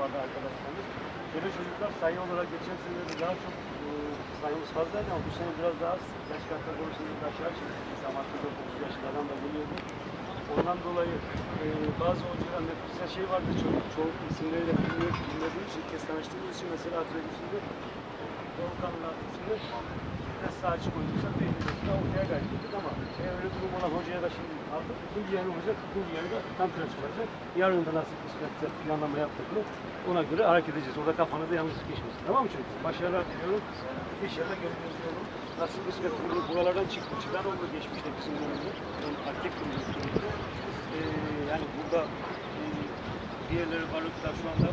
vardı arkadaşlarımız. Böyle çocuklar sayı olarak geçen sene daha çok e, sayımız fazlaydı ama bu sene biraz daha az. Yaş kategorisinde de aşağı çıktı. Zamanında 9 yaşlardan da geliyordu. Ondan dolayı e, bazı hocalar mesela şey vardı çok çoğu isimleriyle bilmiyor, bilmediğim için kez tanıştığımız için mesela atölyesinde Doğukan'la ismini biraz sağ açık oynayacak değil. Ortaya kaybettik ama hocaya da şimdi aldık. İkinci yarı olacak, ikinci yarıda kantra çıkacak. Yarın da nasıl kısmetse planlama yaptık mı ona göre hareket edeceğiz. Orada kafanızda yalnız geçmesin. Tamam mı çocuklar? Başarılar diliyorum. İnşallah görüşürüz diyorum. Nasıl kısmet olur, buralardan çıktı. Çıkan oldu geçmişte bizim önümüzde. Yani taktik kuruluştu. Ee, yani burada e, diğerleri varlıklar şu anda